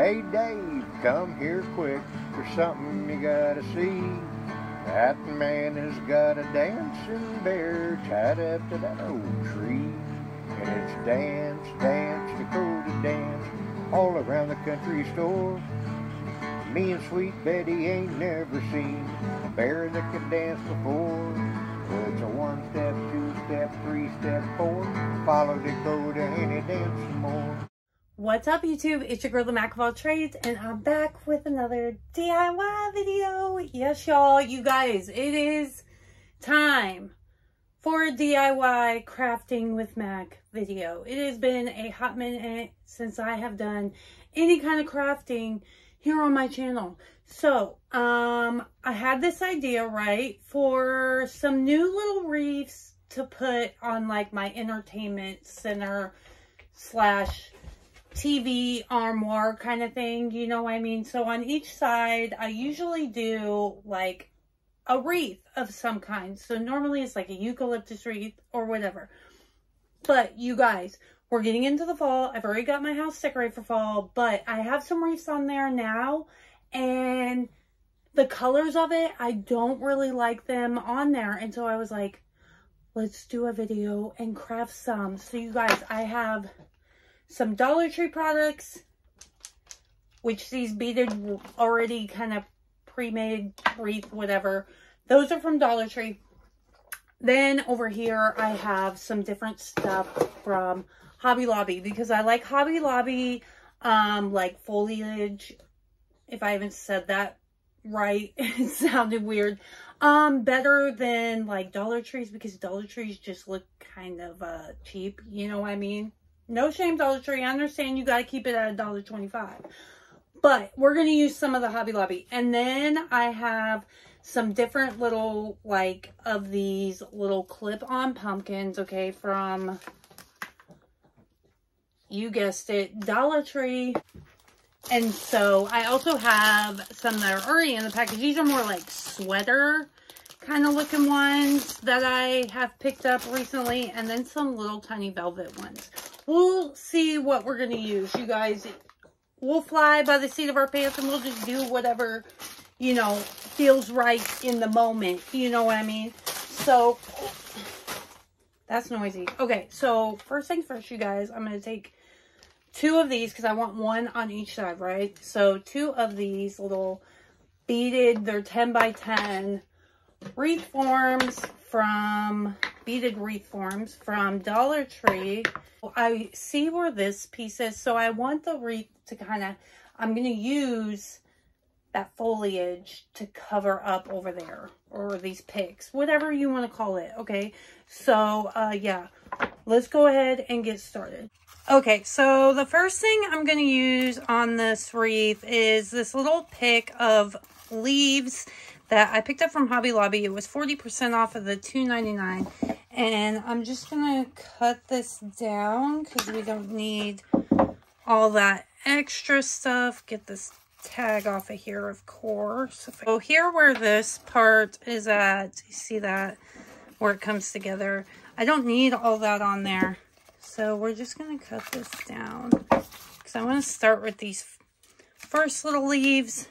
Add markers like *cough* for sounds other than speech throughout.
Hey Dave, come here quick, there's something you gotta see. That man has got a dancing bear tied up to that old tree. And it's dance, dance, Dakota dance, all around the country store. Me and sweet Betty ain't never seen a bear that can dance before. Well, it's a one step, two step, three step, four. Follow Dakota and he dance some more. What's up YouTube? It's your girl the Mak of all trades and I'm back with another DIY video. Yes y'all, you guys, it is time for a DIY crafting with Mak video. It has been a hot minute since I have done any kind of crafting here on my channel. So, um, I had this idea, right, for some new little reefs to put on like my entertainment center slash TV armoire kind of thing, you know what I mean? So on each side, I usually do like a wreath of some kind. So normally it's like a eucalyptus wreath or whatever. But you guys, we're getting into the fall. I've already got my house decorated for fall, but I have some wreaths on there now and the colors of it, I don't really like them on there. And so I was like, let's do a video and craft some. So you guys, I have some Dollar Tree products, which these beaded already kind of pre-made wreath, whatever. Those are from Dollar Tree. Then over here, I have some different stuff from Hobby Lobby because I like Hobby Lobby, um, like foliage. If I haven't said that right, *laughs* it sounded weird. Um, better than like Dollar Trees because Dollar Trees just look kind of, uh, cheap. You know what I mean? No shame, Dollar Tree. I understand you got to keep it at a dollar twenty-five. But we're going to use some of the Hobby Lobby. And then I have some different little, like, of these little clip-on pumpkins, okay, from you guessed it, Dollar Tree. And so I also have some that are already in the package. These are more like sweater kind of looking ones that I have picked up recently. And then some little tiny velvet ones. We'll see what we're going to use. You guys, we'll fly by the seat of our pants and we'll just do whatever, you know, feels right in the moment. You know what I mean? So, that's noisy. Okay, so first things first, you guys, I'm going to take two of these because I want one on each side, right? So two of these little beaded, they're 10 by 10 wreath forms from beaded wreath forms from Dollar Tree. I see where this piece is, so I want the wreath to kind of, I'm going to use that foliage to cover up over there, or these picks, whatever you want to call it, okay? So, uh, yeah, let's go ahead and get started. Okay, so the first thing I'm going to use on this wreath is this little pick of leaves that I picked up from Hobby Lobby. It was 40% off of the $2.99. And I'm just going to cut this down because we don't need all that extra stuff. Get this tag off of here, of course. So here where this part is at, you see that where it comes together. I don't need all that on there. So we're just going to cut this down because I want to start with these first little leaves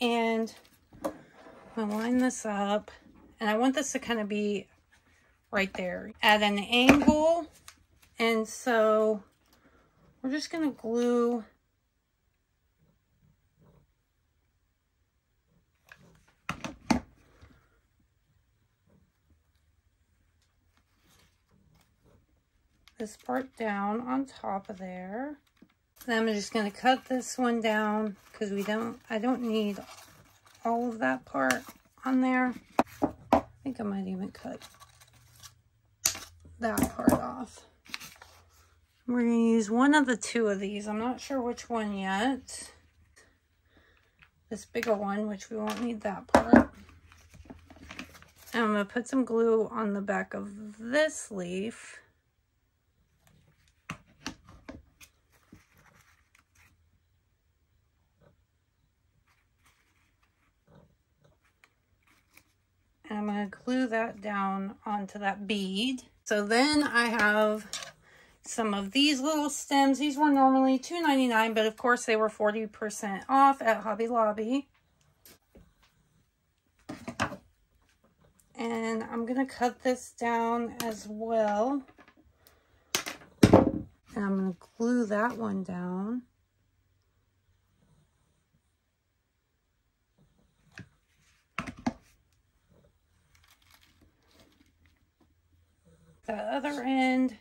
and I line this up and I want this to kind of be right there at an angle. And so we're just going to glue this part down on top of there. Then I'm just going to cut this one down because we don't, I don't need all of that part on there. I think I might even cut that part off. We're going to use one of the two of these. I'm not sure which one yet. This bigger one, which we won't need that part. And I'm going to put some glue on the back of this leaf. And I'm going to glue that down onto that bead. So then I have some of these little stems. These were normally $2.99, but of course they were 40% off at Hobby Lobby. And I'm going to cut this down as well. And I'm going to glue that one down. The other end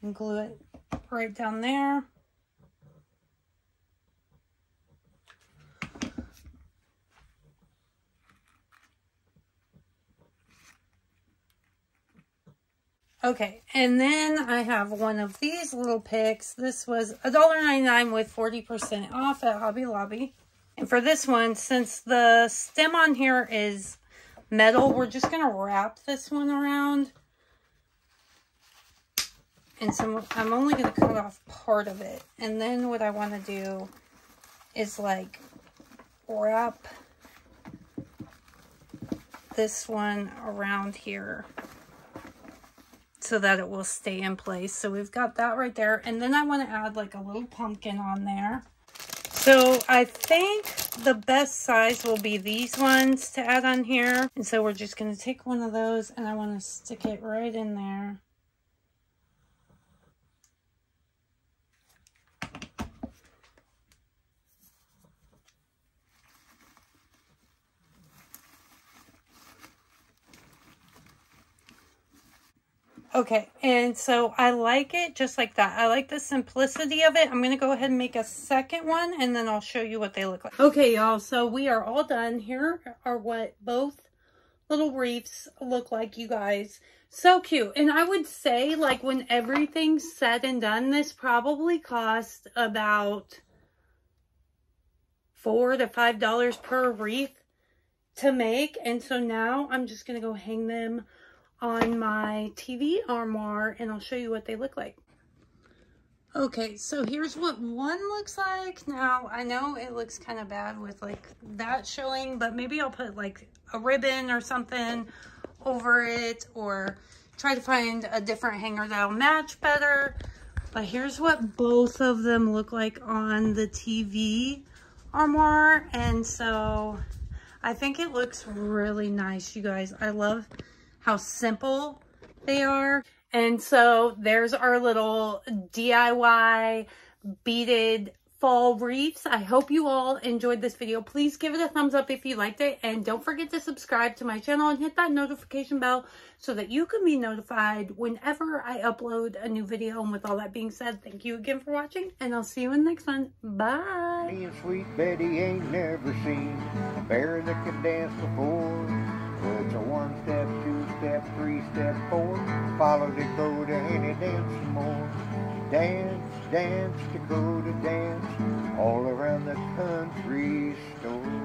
and glue it right down there. Okay, and then I have one of these little picks. This was $1.99 with 40% off at Hobby Lobby. And for this one, since the stem on here is metal, we're just going to wrap this one around. And so I'm only going to cut off part of it. And then what I want to do is like wrap this one around here so that it will stay in place. So we've got that right there. And then I want to add like a little pumpkin on there. So I think the best size will be these ones to add on here. And so we're just going to take one of those and I want to stick it right in there. Okay, and so I like it just like that. I like the simplicity of it. I'm going to go ahead and make a second one, and then I'll show you what they look like. Okay, y'all, so we are all done. Here are what both little wreaths look like, you guys. So cute. And I would say, like, when everything's said and done, this probably cost about four to five dollars per wreath to make. And so now I'm just going to go hang them on my TV armoire and I'll show you what they look like. Okay, so here's what one looks like. Now, I know it looks kind of bad with like that showing, but maybe I'll put like a ribbon or something over it or try to find a different hanger that'll match better. But here's what both of them look like on the TV armoire. And so I think it looks really nice, you guys. I love how simple they are. And so there's our little DIY beaded fall wreaths. I hope you all enjoyed this video. Please give it a thumbs up if you liked it. And don't forget to subscribe to my channel and hit that notification bell so that you can be notified whenever I upload a new video. And with all that being said, thank you again for watching. And I'll see you in the next one. Bye. Me and Sweet Betty ain't never seen a bear that dance before. It's a one three, step four, follow Dakota and he dance some more. Dance, dance, Dakota, dance, all around the country store.